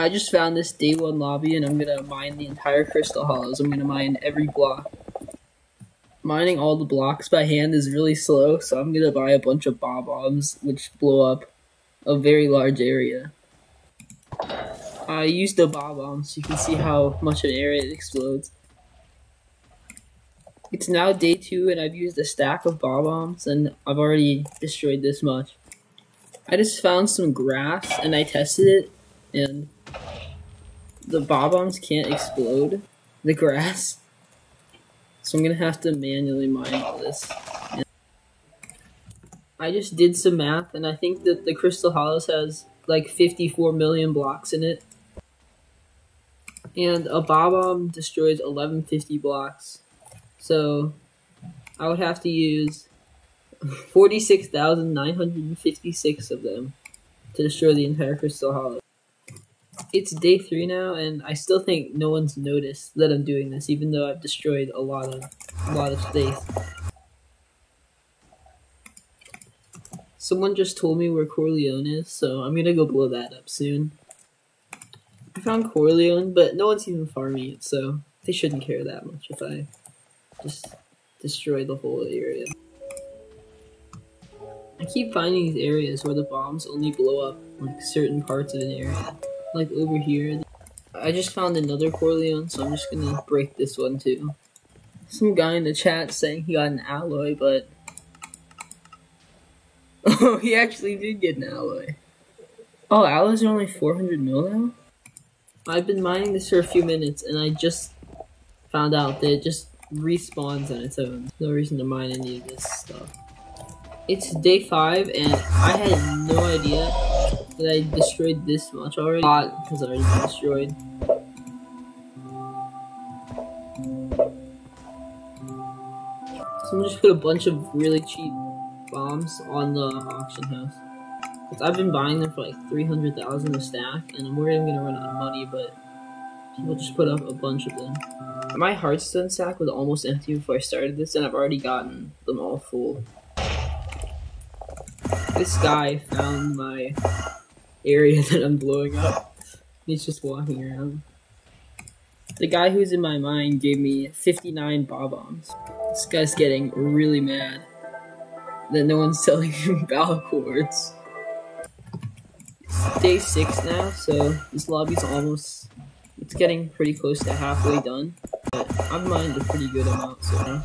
I just found this day one lobby and I'm gonna mine the entire crystal hollows. I'm gonna mine every block. Mining all the blocks by hand is really slow, so I'm gonna buy a bunch of bob-ombs which blow up a very large area. I used the bob-omb so you can see how much an area it explodes. It's now day two and I've used a stack of bob-ombs and I've already destroyed this much. I just found some grass and I tested it and the bob-ombs can't explode the grass. So I'm gonna have to manually mine all this. And I just did some math and I think that the Crystal Hollows has like 54 million blocks in it. And a bob-omb destroys 1150 blocks. So I would have to use 46,956 of them to destroy the entire Crystal Hollow it's day three now, and I still think no one's noticed that I'm doing this, even though I've destroyed a lot of a lot of space. Someone just told me where Corleone is, so I'm gonna go blow that up soon. I found Corleone, but no one's even farming it, so they shouldn't care that much if I just destroy the whole area. I keep finding these areas where the bombs only blow up like certain parts of an area like over here. I just found another Corleone, so I'm just gonna break this one too. Some guy in the chat saying he got an alloy, but oh, he actually did get an alloy. Oh, alloys are only 400 mil now. I've been mining this for a few minutes, and I just found out that it just respawns on its own. No reason to mine any of this stuff. It's day five, and I had no idea that I destroyed this much already. Not because I already destroyed. Someone just put a bunch of really cheap bombs on the auction house. I've been buying them for like 300,000 a stack, and I'm worried I'm gonna run out of money, but people just put up a bunch of them. My Hearthstone stack was almost empty before I started this, and I've already gotten them all full. This guy found my area that I'm blowing up. He's just walking around. The guy who's in my mind gave me 59 bob-ombs. This guy's getting really mad that no one's selling him battle cords. Day 6 now, so this lobby's almost... It's getting pretty close to halfway done. But I've mined a pretty good amount so far.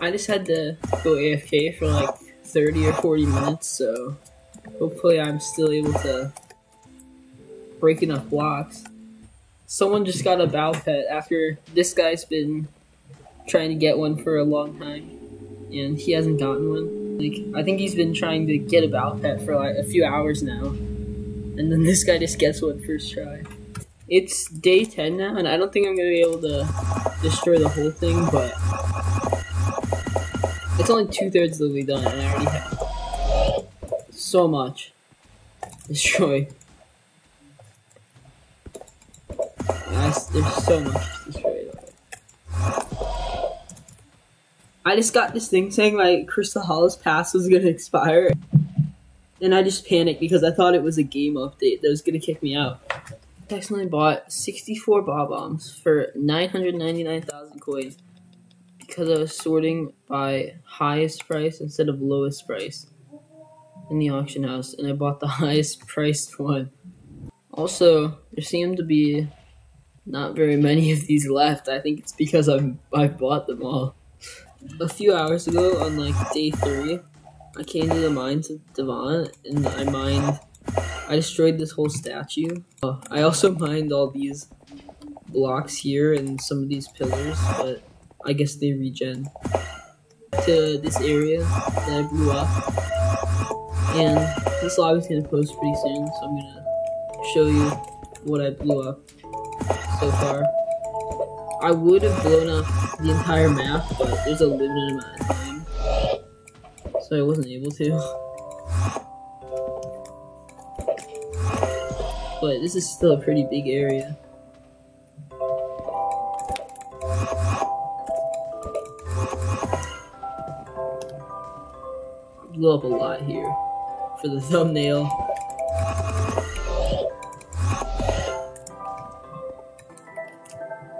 I just had to go AFK for like 30 or 40 minutes, so hopefully I'm still able to break enough blocks. Someone just got a Bal pet after this guy's been trying to get one for a long time, and he hasn't gotten one. Like, I think he's been trying to get a Bal pet for like a few hours now, and then this guy just gets one first try. It's day 10 now, and I don't think I'm gonna be able to destroy the whole thing, but it's only two thirds of the way done, and I already have so much destroyed. Yes, there's so much destroyed. I just got this thing saying my Crystal Hollows pass was gonna expire, and I just panicked because I thought it was a game update that was gonna kick me out. I accidentally bought 64 bob-ombs for 999,000 coins because I was sorting by highest price instead of lowest price in the auction house, and I bought the highest priced one. Also, there seem to be not very many of these left. I think it's because I'm I bought them all. A few hours ago, on like day three, I came to the mines of Divan, and I mined. I destroyed this whole statue. Uh, I also mined all these blocks here and some of these pillars, but I guess they regen to this area that I blew up. And this log is gonna post pretty soon, so I'm gonna show you what I blew up so far. I would have blown up the entire map, but there's a limited amount of time. So I wasn't able to. But this is still a pretty big area. Blew up a lot here. for the thumbnail.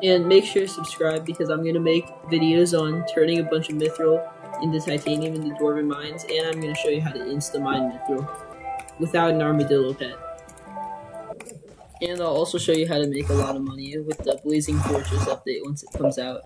And make sure to subscribe because I'm gonna make videos on turning a bunch of mithril into titanium in the dwarven mines, and I'm gonna show you how to insta mine mithril without an armadillo pet. And I'll also show you how to make a lot of money with the Blazing Fortress update once it comes out.